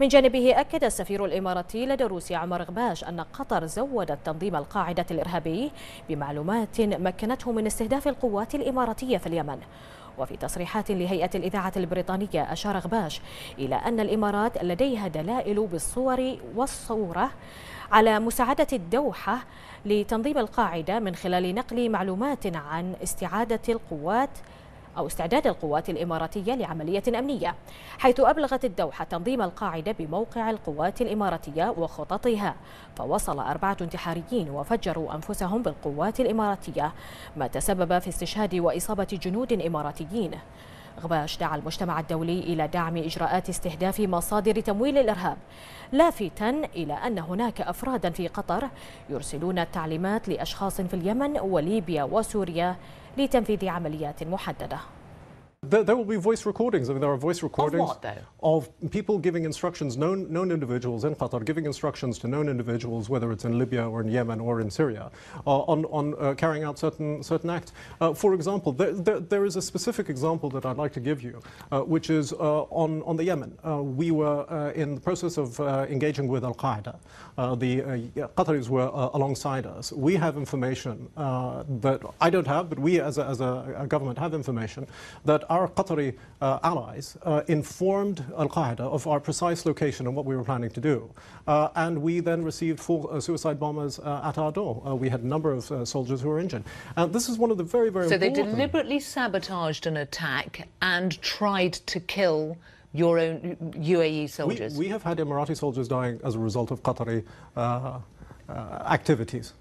من جانبه أكد السفير الإماراتي لدى روسيا عمر غباش أن قطر زودت تنظيم القاعدة الإرهابي بمعلومات مكنته من استهداف القوات الإماراتية في اليمن. وفي تصريحات لهيئة الإذاعة البريطانية أشار غباش إلى أن الإمارات لديها دلائل بالصور والصورة على مساعدة الدوحة لتنظيم القاعدة من خلال نقل معلومات عن استعادة القوات أو استعداد القوات الإماراتية لعملية أمنية حيث أبلغت الدوحة تنظيم القاعدة بموقع القوات الإماراتية وخططها. فوصل أربعة انتحاريين وفجروا أنفسهم بالقوات الإماراتية ما تسبب في استشهاد وإصابة جنود إماراتيين. غباش دعا المجتمع الدولي إلى دعم إجراءات استهداف مصادر تمويل الإرهاب لافتا إلى أن هناك أفرادا في قطر يرسلون التعليمات لأشخاص في اليمن وليبيا وسوريا لتنفيذ عمليات محددة. There, there, will be voice recordings. I mean, there are voice recordings of, what, though? of people giving instructions, known known individuals in Qatar, giving instructions to known individuals, whether it's in Libya or in Yemen or in Syria, uh, on on uh, carrying out certain certain acts. Uh, for example, there, there, there is a specific example that I'd like to give you, uh, which is uh, on on the Yemen. Uh, we were in the process of engaging with Al Qaeda. the Qataris were alongside us. We have information that I don't have, but we as a, as a, a government have information that our Qatari uh, allies uh, informed Al Qaeda of our precise location and what we were planning to do. Uh, and we then received four uh, suicide bombers uh, at our door. Uh, we had a number of soldiers who were injured. And this is one of the very, very so they deliberately sabotaged an attack and tried to kill your own UAE soldiers? We, we have had Emirati soldiers dying as a result of Qatari activities.